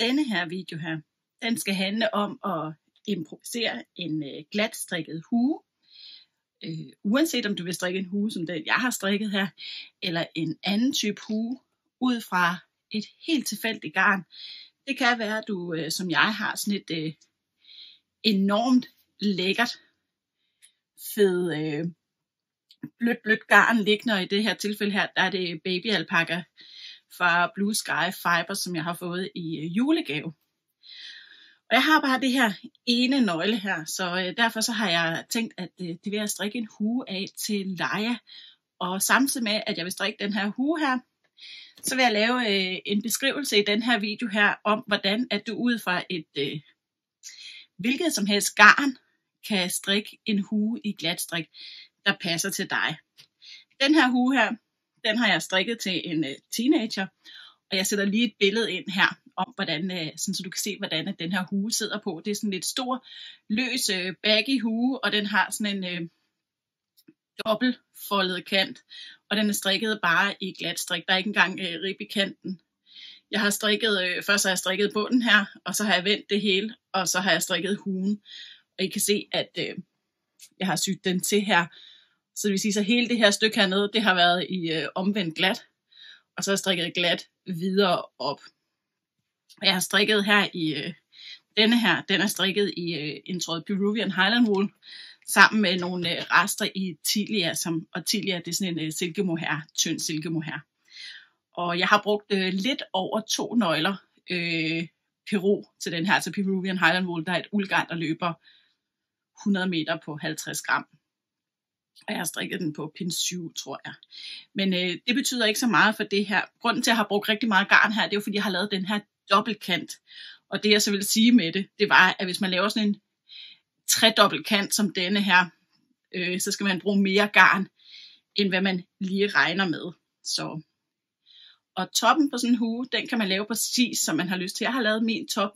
denne her video her, den skal handle om at improvisere en øh, glat strikket hue. Øh, uanset om du vil strikke en hue som den, jeg har strikket her, eller en anden type hue, ud fra et helt tilfældigt garn. Det kan være, at du, øh, som jeg har, sådan et øh, enormt lækkert, fed, øh, blødt, blødt garn liggende, og i det her tilfælde her, der er det baby alpaca fra Blue Sky Fiber, som jeg har fået i øh, julegave. Og jeg har bare det her ene nøgle her, så øh, derfor så har jeg tænkt, at øh, det vil jeg strikke en hue af til Leia. Og samtidig med, at jeg vil strikke den her hue her, så vil jeg lave øh, en beskrivelse i den her video her om, hvordan at du ud fra et øh, hvilket som helst garn kan strikke en hue i glatstrik, der passer til dig. Den her hue her, den har jeg strikket til en øh, teenager, og jeg sætter lige et billede ind her om, hvordan, øh, sådan, så du kan se, hvordan øh, den her hue sidder på. Det er sådan lidt stor, løs, øh, baggy hue, og den har sådan en øh, dobbeltfoldet kant, og den er strikket bare i glat strik. Der er ikke engang øh, rib i kanten. Jeg har strikket, øh, først har jeg strikket bunden her, og så har jeg vendt det hele, og så har jeg strikket huen. Og I kan se, at øh, jeg har syet den til her. Så det vil sige, så hele det her stykke hernede, det har været i øh, omvendt glat. Og så har jeg strikket glat videre op. Og jeg har strikket her i, øh, denne her, den er strikket i øh, en tråd Peruvian Highland Wool, sammen med nogle øh, rester i Tilia, som, og Tilia det er sådan en øh, silkemohair, tynd silkemohair. Og jeg har brugt øh, lidt over to nøgler øh, Peru til den her, til Peruvian Highland Wool, der er et uldgarn, der løber 100 meter på 50 gram. Og jeg har strikket den på pin 7, tror jeg. Men øh, det betyder ikke så meget for det her. Grunden til, at jeg har brugt rigtig meget garn her, det er jo, fordi jeg har lavet den her dobbeltkant. Og det jeg så vil sige med det, det var, at hvis man laver sådan en tredobbeltkant som denne her, øh, så skal man bruge mere garn, end hvad man lige regner med. Så. Og toppen på sådan en hue, den kan man lave præcis, som man har lyst til. Jeg har lavet min top,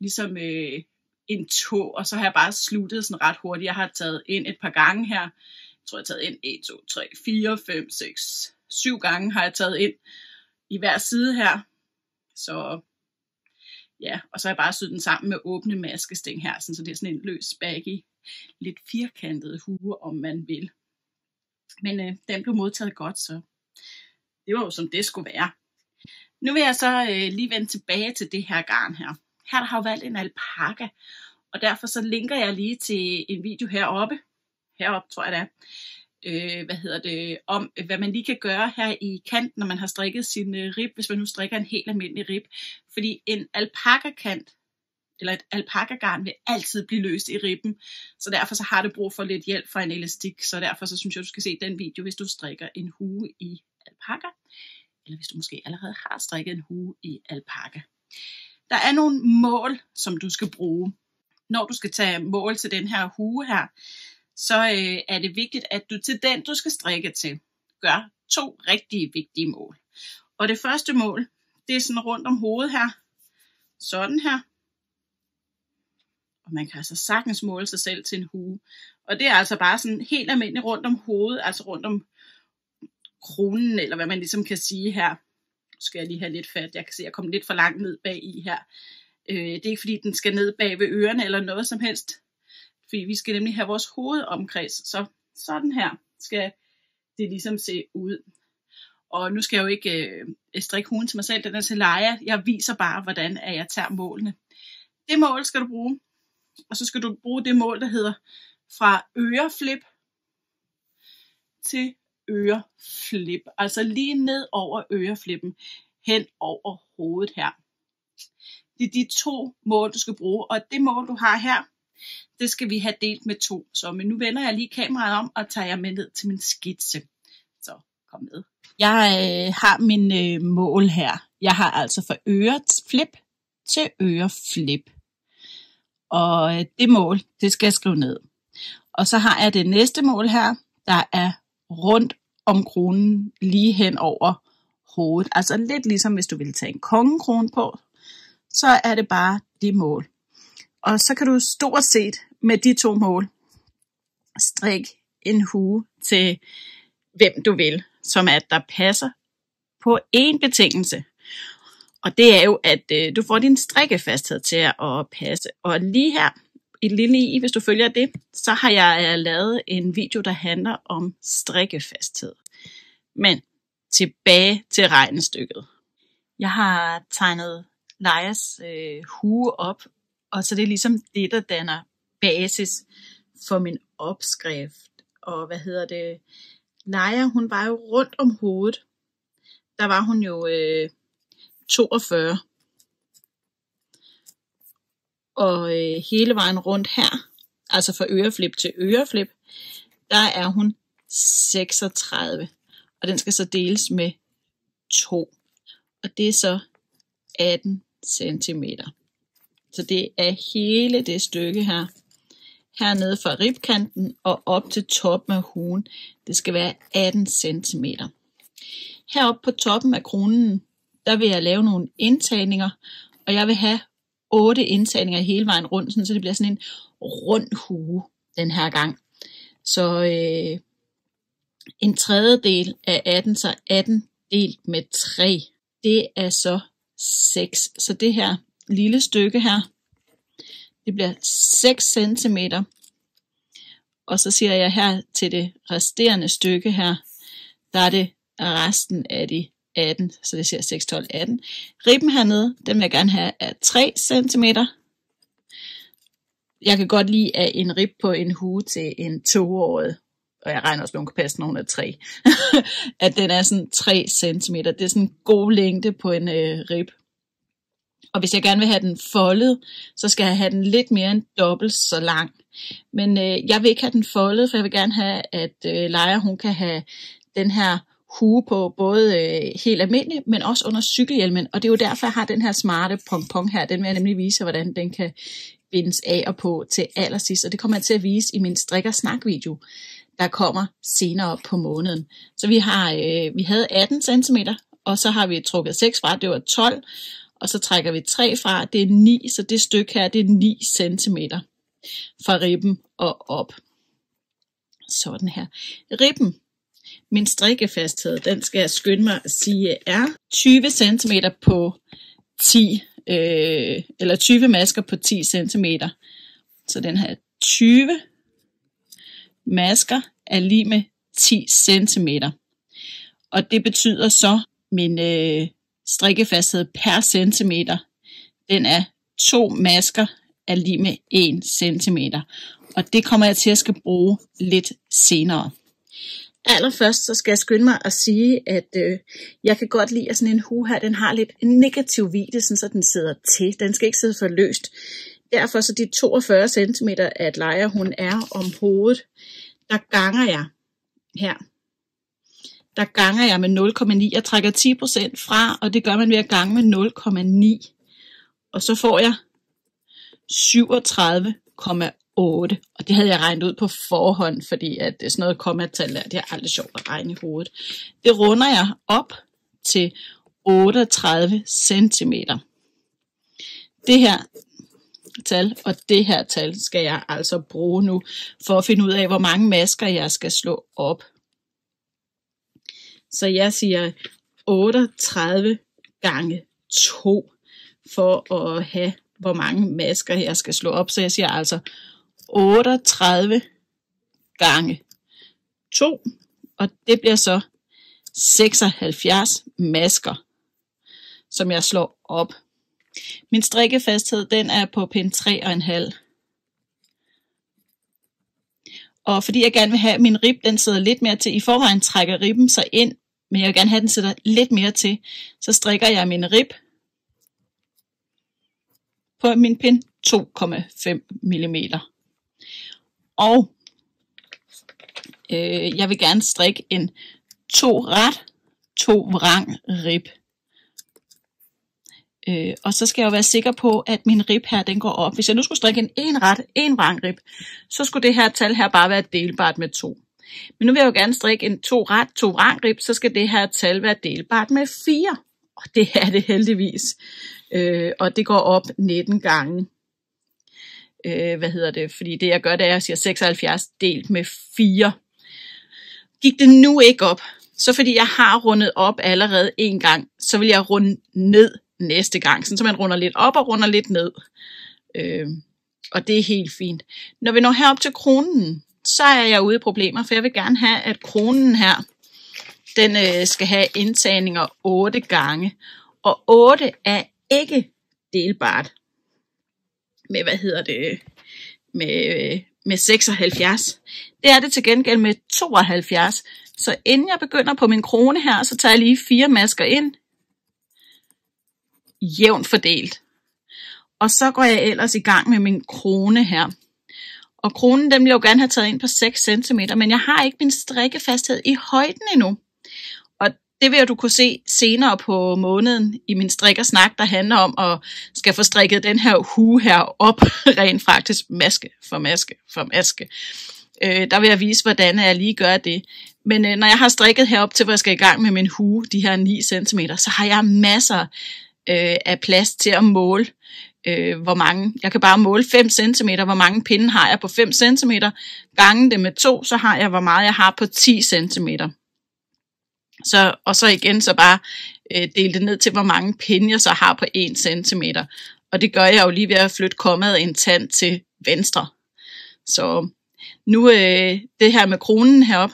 ligesom øh, en tog, og så har jeg bare sluttet sådan ret hurtigt. Jeg har taget ind et par gange her. Jeg tror, jeg har taget ind 1, 2, 3, 4, 5, 6, 7 gange har jeg taget ind i hver side her. Så ja, og så har jeg bare syet den sammen med åbne maskesting her, sådan, så det er sådan en løs baggy, lidt firkantet hue, om man vil. Men øh, den blev modtaget godt, så det var jo som det skulle være. Nu vil jeg så øh, lige vende tilbage til det her garn her han har valgt en alpaka. og derfor så linker jeg lige til en video heroppe, heroppe tror jeg det er, øh, hvad hedder det, om hvad man lige kan gøre her i kanten, når man har strikket sin øh, rib, hvis man nu strikker en helt almindelig rib. Fordi en alpaka-kant, eller et alpaka-garn vil altid blive løst i ribben, så derfor så har det brug for lidt hjælp fra en elastik, så derfor så synes jeg, du skal se den video, hvis du strikker en hue i alpaka, eller hvis du måske allerede har strikket en hue i alpaka. Der er nogle mål, som du skal bruge, når du skal tage mål til den her hue her så øh, er det vigtigt, at du til den, du skal strikke til, gør to rigtig vigtige mål. Og det første mål, det er sådan rundt om hovedet her. Sådan her. Og man kan altså sagtens måle sig selv til en hue. Og det er altså bare sådan helt almindeligt rundt om hovedet, altså rundt om kronen, eller hvad man ligesom kan sige her. Nu skal jeg lige have lidt fat. Jeg kan se, at jeg kommer lidt for langt ned bag i her. Øh, det er ikke fordi, den skal ned bag ved ørerne eller noget som helst. Fordi vi skal nemlig have vores hoved omkreds, Så sådan her skal det ligesom se ud. Og nu skal jeg jo ikke øh, øh strikke huden til mig selv, den er til leje. Jeg viser bare, hvordan at jeg tager målene. Det mål skal du bruge. Og så skal du bruge det mål, der hedder fra øreflip til øreflip. Altså lige ned over øreflippen, hen over hovedet her. Det er de to mål, du skal bruge. Og det mål, du har her, det skal vi have delt med to. Så men nu vender jeg lige kameraet om og tager jer med ned til min skitse. Så kom med. Jeg øh, har min øh, mål her. Jeg har altså fra øreflip til øreflip. Og øh, det mål, det skal jeg skrive ned. Og så har jeg det næste mål her, der er rundt om kronen lige hen over hovedet. Altså lidt ligesom hvis du ville tage en kongekrone på, så er det bare det mål. Og så kan du stort set med de to mål strik en hue til hvem du vil, som at der passer på én betingelse. Og det er jo, at øh, du får din strikkefasthed til at passe. Og lige her, et lille i, hvis du følger det, så har jeg øh, lavet en video, der handler om strikkefasthed. Men tilbage til regnestykket. Jeg har tegnet Lejas øh, hue op, og så det er ligesom det, der danner basis for min opskrift. Og hvad hedder det? Leia, hun var jo rundt om hovedet. Der var hun jo øh, 42. Og øh, hele vejen rundt her, altså fra øreflip til øreflip, der er hun 36. Og den skal så deles med 2. Og det er så 18 cm. Så det er hele det stykke her. Hernede fra ribkanten og op til toppen af huen. Det skal være 18 cm. Heroppe på toppen af kronen, der vil jeg lave nogle indtagninger, og jeg vil have otte indtagninger hele vejen rundt, så det bliver sådan en rund hue den her gang. Så øh, en tredjedel af 18, så 18 delt med 3, det er så 6. Så det her lille stykke her, det bliver 6 cm. Og så siger jeg her til det resterende stykke her, der er det resten af de 18, så det siger 6, 12, 18. Ribben hernede, den vil jeg gerne have af 3 cm. Jeg kan godt lide, at en rib på en hue til en toårig, og jeg regner også at hun kan passe, når hun er 3, at den er sådan 3 cm. Det er sådan en god længde på en øh, rib. Og hvis jeg gerne vil have den foldet, så skal jeg have den lidt mere end dobbelt så lang. Men øh, jeg vil ikke have den foldet, for jeg vil gerne have, at øh, Leia hun kan have den her hue på, både øh, helt almindelig, men også under cykelhjelmen. Og det er jo derfor, jeg har den her smarte pompon her. Den vil jeg nemlig vise, hvordan den kan bindes af og på til allersidst. Og det kommer jeg til at vise i min strikker snak video, der kommer senere på måneden. Så vi har øh, vi havde 18 cm, og så har vi trukket 6 fra, det var 12, og så trækker vi 3 fra, det er 9, så det stykke her, det er 9 cm fra ribben og op. Sådan her. Ribben, min strikkefasthed, den skal jeg skynde mig at sige, er 20 cm på 10, øh, eller 20 masker på 10 cm. Så den her 20 masker er lige med 10 cm. Og det betyder så, min øh, strikkefasthed per centimeter, den er to masker er lige med 1 cm. Og det kommer jeg til at skal bruge lidt senere. Allerførst så skal jeg skynde mig at sige, at øh, jeg kan godt lide, at sådan en hue her, den har lidt en negativ vide, sådan, så den sidder til. Den skal ikke sidde for løst. Derfor så de 42 cm, at lejer hun er om hovedet, der ganger jeg her. Der ganger jeg med 0,9. Jeg trækker 10% fra, og det gør man ved at gange med 0,9. Og så får jeg 37,8 8. Og det havde jeg regnet ud på forhånd, fordi at øh, sådan noget kommatal der, det er aldrig sjovt at regne i hovedet. Det runder jeg op til 38 cm. Det her tal og det her tal skal jeg altså bruge nu, for at finde ud af, hvor mange masker jeg skal slå op. Så jeg siger 38 gange 2 for at have, hvor mange masker jeg skal slå op. Så jeg siger altså 38 gange 2, og det bliver så 76 masker, som jeg slår op. Min strikkefasthed, den er på pind 3,5. Og fordi jeg gerne vil have, at min rib, den sidder lidt mere til, i forvejen trækker ribben sig ind, men jeg vil gerne have, at den sidder lidt mere til, så strikker jeg min rib på min pind 2,5 mm. Og øh, jeg vil gerne strikke en to ret, to vrang rib. Øh, og så skal jeg jo være sikker på, at min rib her, den går op. Hvis jeg nu skulle strikke en en ret, en vrang rib, så skulle det her tal her bare være delbart med 2. Men nu vil jeg jo gerne strikke en to ret, to vrang rib, så skal det her tal være delbart med 4. Og det er det heldigvis. Øh, og det går op 19 gange øh, hvad hedder det, fordi det jeg gør, det er, at jeg siger 76 delt med 4. Gik det nu ikke op, så fordi jeg har rundet op allerede en gang, så vil jeg runde ned næste gang, så man runder lidt op og runder lidt ned. Øh, og det er helt fint. Når vi når herop til kronen, så er jeg ude i problemer, for jeg vil gerne have, at kronen her, den øh, skal have indtagninger 8 gange. Og 8 er ikke delbart med, hvad hedder det, med, med 76. Det er det til gengæld med 72. Så inden jeg begynder på min krone her, så tager jeg lige fire masker ind. Jævnt fordelt. Og så går jeg ellers i gang med min krone her. Og kronen, den vil jeg jo gerne have taget ind på 6 cm, men jeg har ikke min strikkefasthed i højden endnu. Det vil du kunne se senere på måneden i min strikkersnak, der handler om at skal få strikket den her hue her op, rent faktisk maske for maske for maske. Øh, der vil jeg vise, hvordan jeg lige gør det. Men øh, når jeg har strikket herop til, hvor jeg skal i gang med min hue, de her 9 cm, så har jeg masser øh, af plads til at måle øh, hvor mange, jeg kan bare måle 5 cm, hvor mange pinde har jeg på 5 cm, gange det med 2, så har jeg, hvor meget jeg har på 10 cm. Så, og så igen så bare øh, dele det ned til, hvor mange pinde jeg så har på 1 cm. Og det gør jeg jo lige ved at flytte kommet en tand til venstre. Så nu øh, det her med kronen herop,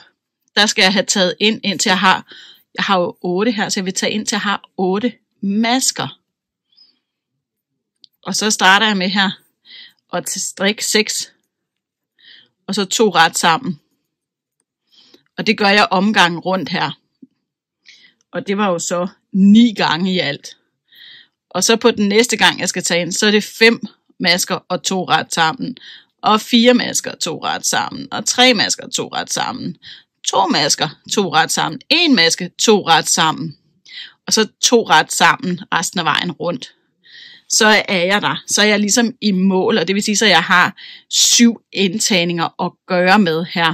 der skal jeg have taget ind, indtil jeg har, jeg har jo 8 her, så jeg vil tage ind til jeg har 8 masker. Og så starter jeg med her og til strik 6. Og så to ret sammen. Og det gør jeg omgangen rundt her. Og det var jo så ni gange i alt. Og så på den næste gang, jeg skal tage ind, så er det fem masker og to ret sammen. Og fire masker og to ret sammen. Og tre masker og to ret sammen. To masker, to ret sammen. En maske, to ret sammen. Og så to ret sammen resten af vejen rundt så er jeg der. Så er jeg ligesom i mål, og det vil sige, at jeg har syv indtagninger at gøre med her.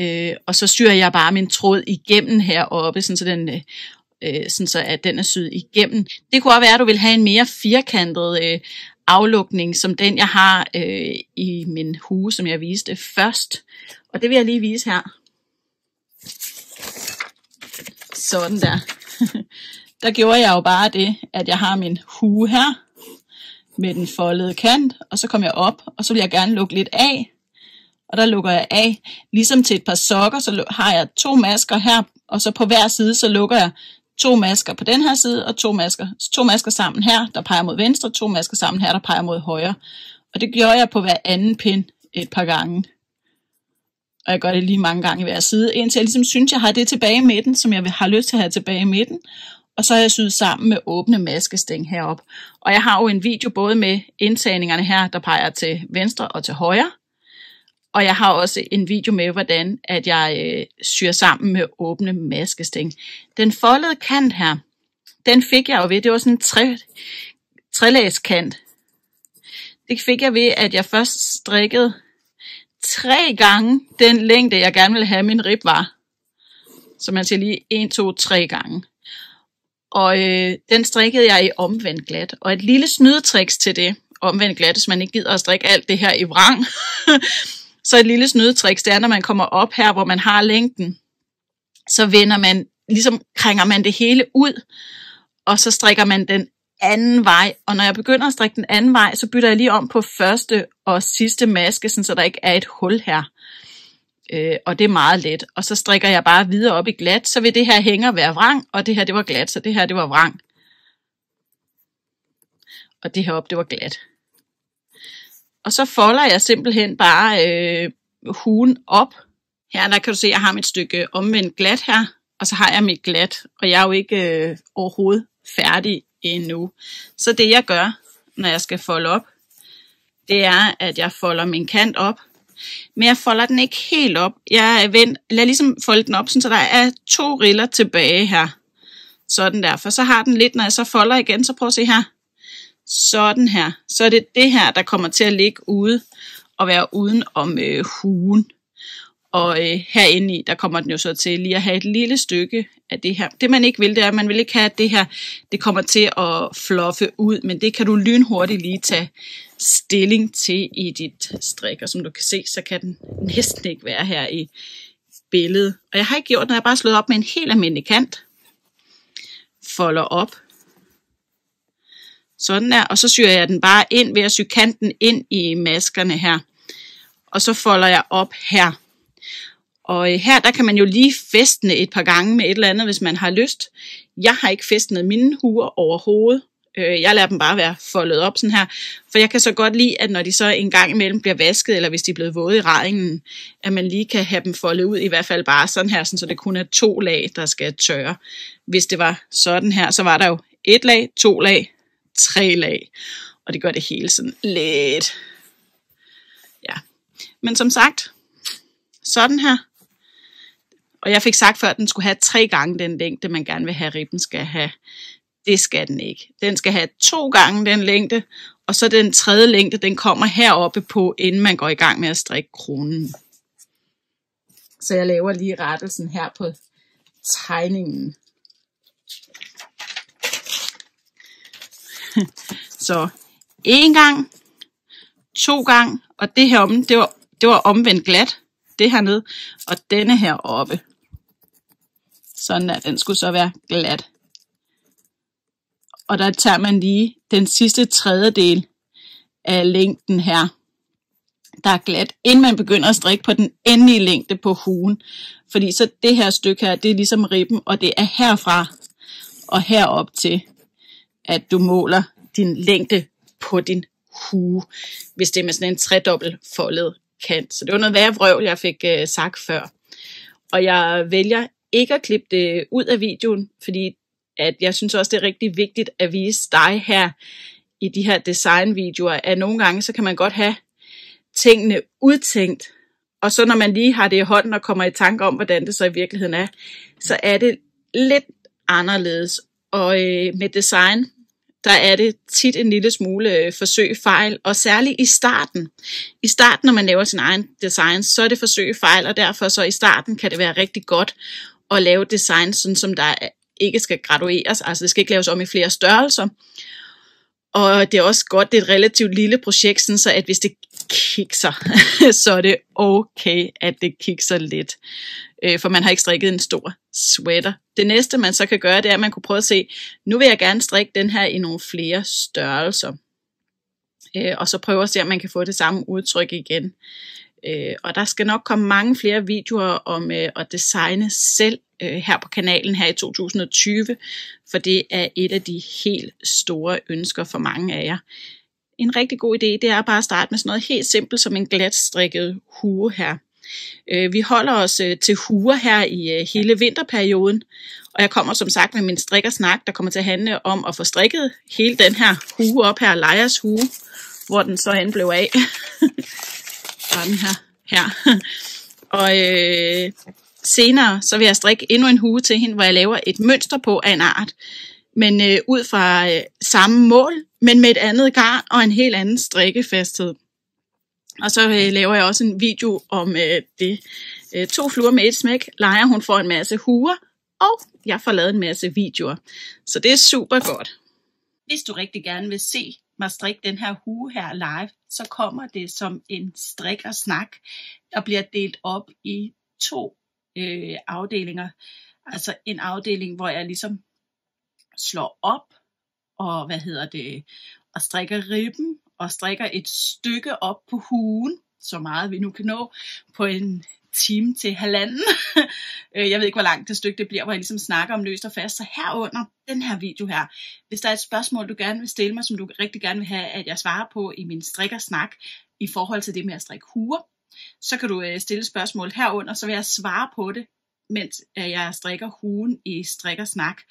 Øh, og så syr jeg bare min tråd igennem heroppe, sådan så den, øh, øh, sådan så at den er syet igennem. Det kunne også være, at du vil have en mere firkantet øh, aflukning, som den jeg har øh, i min hue, som jeg viste først. Og det vil jeg lige vise her. Sådan der. der gjorde jeg jo bare det, at jeg har min hue her, med den foldede kant, og så kom jeg op, og så vil jeg gerne lukke lidt af, og der lukker jeg af. Ligesom til et par sokker, så har jeg to masker her, og så på hver side, så lukker jeg to masker på den her side, og to masker, to masker sammen her, der peger mod venstre, to masker sammen her, der peger mod højre. Og det gjorde jeg på hver anden pind et par gange. Og jeg gør det lige mange gange i hver side, indtil jeg ligesom synes, jeg har det tilbage i midten, som jeg har lyst til at have tilbage i midten. Og så har jeg syet sammen med åbne maskestæng herop. Og jeg har jo en video både med indtagningerne her, der peger til venstre og til højre. Og jeg har også en video med, hvordan at jeg øh, syr sammen med åbne maskesting. Den foldede kant her, den fik jeg jo ved, det var sådan en tre, trelagskant. Det fik jeg ved, at jeg først strikkede tre gange den længde, jeg gerne ville have min rib var. Så man siger lige 1, 2, 3 gange. Og øh, den strikkede jeg i omvendt glat. Og et lille snydetriks til det, omvendt glat, hvis man ikke gider at strikke alt det her i vrang. så et lille snydetricks, det er, når man kommer op her, hvor man har længden, så vender man, ligesom krænger man det hele ud, og så strikker man den anden vej. Og når jeg begynder at strikke den anden vej, så bytter jeg lige om på første og sidste maske, så der ikke er et hul her øh, og det er meget let. Og så strikker jeg bare videre op i glat, så vil det her hænger være vrang, og det her det var glat, så det her det var vrang. Og det her op, det var glat. Og så folder jeg simpelthen bare øh, huen op. Her der kan du se, at jeg har mit stykke omvendt glat her, og så har jeg mit glat, og jeg er jo ikke øh, overhovedet færdig endnu. Så det jeg gør, når jeg skal folde op, det er, at jeg folder min kant op, men jeg folder den ikke helt op. Jeg vend, lader ligesom folde den op, så der er to riller tilbage her. Sådan der, for så har den lidt, når jeg så folder igen, så prøv at se her. Sådan her. Så er det det her, der kommer til at ligge ude og være uden om øh, hugen. Og øh, herinde i, der kommer den jo så til lige at have et lille stykke af det her. Det man ikke vil, det er, at man vil ikke have, at det her det kommer til at fluffe ud, men det kan du lynhurtigt lige tage stilling til i dit strik. Og som du kan se, så kan den næsten ikke være her i billedet. Og jeg har ikke gjort, når jeg bare slået op med en helt almindelig kant. folder op. Sådan der, og så syr jeg den bare ind ved at sy kanten ind i maskerne her. Og så folder jeg op her. Og øh, her der kan man jo lige festne et par gange med et eller andet, hvis man har lyst. Jeg har ikke festnet mine huer overhovedet. Øh, jeg lader dem bare være foldet op sådan her. For jeg kan så godt lide, at når de så en gang imellem bliver vasket, eller hvis de er blevet våde i regningen, at man lige kan have dem foldet ud, i hvert fald bare sådan her, sådan, så det kun er to lag, der skal tørre. Hvis det var sådan her, så var der jo et lag, to lag, tre lag. Og det gør det hele sådan lidt. Ja. Men som sagt, sådan her. Og jeg fik sagt før, at den skulle have tre gange den længde, man gerne vil have, ribben skal have. Det skal den ikke. Den skal have to gange den længde, og så den tredje længde, den kommer heroppe på, inden man går i gang med at strikke kronen. Så jeg laver lige rettelsen her på tegningen. så en gang, to gang, og det her om, det var, det var omvendt glat, det her ned, og denne her oppe. Sådan at den skulle så være glat. Og der tager man lige den sidste tredjedel af længden her, der er glat, inden man begynder at strikke på den endelige længde på huen. Fordi så det her stykke her, det er ligesom ribben, og det er herfra og herop til, at du måler din længde på din hue, hvis det er med sådan en tredobbelt foldet kant. Så det var noget værre vrøvl, jeg fik øh, sagt før. Og jeg vælger ikke at klippe det ud af videoen, fordi at jeg synes også, det er rigtig vigtigt at vise dig her i de her designvideoer, at nogle gange, så kan man godt have tingene udtænkt, og så når man lige har det i hånden og kommer i tanke om, hvordan det så i virkeligheden er, så er det lidt anderledes. Og øh, med design, der er det tit en lille smule øh, forsøg fejl, og særligt i starten. I starten, når man laver sin egen design, så er det forsøg fejl, og derfor så i starten kan det være rigtig godt at lave design, sådan som der øh, ikke skal gradueres, altså det skal ikke laves om i flere størrelser. Og det er også godt, det er et relativt lille projekt, sådan så at hvis det kikser, så er det okay, at det kikser lidt. Øh, for man har ikke strikket en stor sweater. Det næste, man så kan gøre, det er, at man kunne prøve at se, nu vil jeg gerne strikke den her i nogle flere størrelser. Øh, og så prøve at se, om man kan få det samme udtryk igen. Øh, og der skal nok komme mange flere videoer om øh, at designe selv øh, her på kanalen her i 2020, for det er et af de helt store ønsker for mange af jer. En rigtig god idé, det er bare at starte med sådan noget helt simpelt som en glat strikket hue her. Øh, vi holder os øh, til huer her i øh, hele vinterperioden, og jeg kommer som sagt med min strikkersnak, der kommer til at handle om at få strikket hele den her hue op her, Lejas hue, hvor den så end blev af. den her. her. Og øh, senere så vil jeg strikke endnu en hue til hende, hvor jeg laver et mønster på af en art. Men øh, ud fra øh, samme mål, men med et andet garn og en helt anden strikkefasthed. Og så øh, laver jeg også en video om øh, det. Øh, to fluer med et smæk. Leger hun får en masse huer, og jeg får lavet en masse videoer. Så det er super godt. Hvis du rigtig gerne vil se mig strikke den her hue her live, så kommer det som en strik og snak, der bliver delt op i to øh, afdelinger. Altså en afdeling, hvor jeg ligesom slår op, og hvad hedder det, og strikker ribben, og strikker et stykke op på huen, så meget vi nu kan nå, på en time til halvanden. Øh, jeg ved ikke, hvor langt det stykke det bliver, hvor jeg ligesom snakker om løst og fast. Så herunder den her video her, hvis der er et spørgsmål, du gerne vil stille mig, som du rigtig gerne vil have, at jeg svarer på i min strikkersnak, i forhold til det med at strikke huer, så kan du øh, stille spørgsmål herunder, så vil jeg svare på det, mens øh, jeg strikker huen i strikkersnak.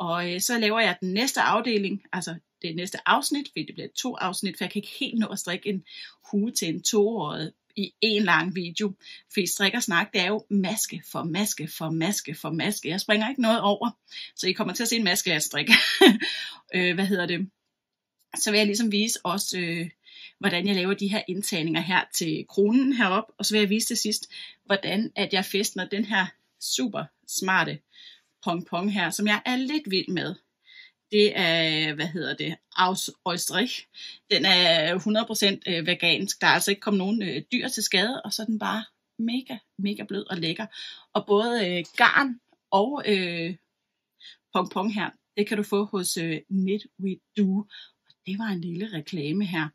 Og øh, så laver jeg den næste afdeling, altså det næste afsnit, fordi det bliver to afsnit, for jeg kan ikke helt nå at strikke en hue til en toårig i en lang video. Fordi strik og snak, det er jo maske for maske for maske for maske. Jeg springer ikke noget over, så I kommer til at se en maske af strik. øh, hvad hedder det? Så vil jeg ligesom vise også, øh, hvordan jeg laver de her indtagninger her til kronen herop, og så vil jeg vise til sidst, hvordan at jeg festner den her super smarte pong pong her, som jeg er lidt vild med det er, hvad hedder det, aus Østrich. Den er 100% øh, vegansk. Der er altså ikke kommet nogen øh, dyr til skade, og så er den bare mega, mega blød og lækker. Og både øh, garn og øh, pong pong her, det kan du få hos øh, Knit We Do. Det var en lille reklame her.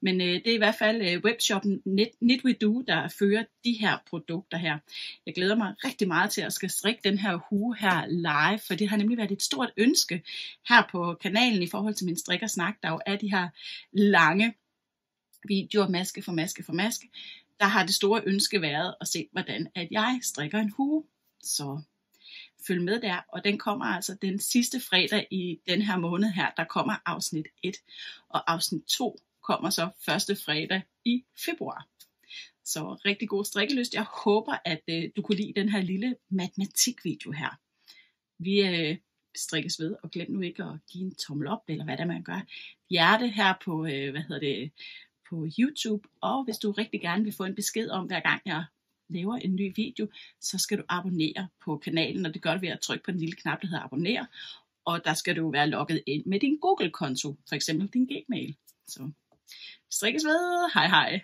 Men øh, det er i hvert fald øh, webshoppen Knit, Knit We Do, der fører de her produkter her. Jeg glæder mig rigtig meget til at skal strikke den her hue her live, for det har nemlig været et stort ønske her på kanalen i forhold til min strikkersnak, der jo er de her lange videoer, maske for maske for maske, der har det store ønske været at se, hvordan at jeg strikker en hue. Så følge med der, og den kommer altså den sidste fredag i den her måned her, der kommer afsnit 1, og afsnit 2 kommer så første fredag i februar. Så rigtig god strikkelyst. Jeg håber, at øh, du kunne lide den her lille matematikvideo her. Vi øh, strikkes ved, og glem nu ikke at give en tommel op, eller hvad der man gør. Hjerte her på, øh, hvad hedder det, på YouTube, og hvis du rigtig gerne vil få en besked om, hver gang jeg laver en ny video, så skal du abonnere på kanalen, og det gør du ved at trykke på den lille knap, der hedder abonner, og der skal du være logget ind med din Google-konto, for eksempel din Gmail. Så strikkes ved, hej hej!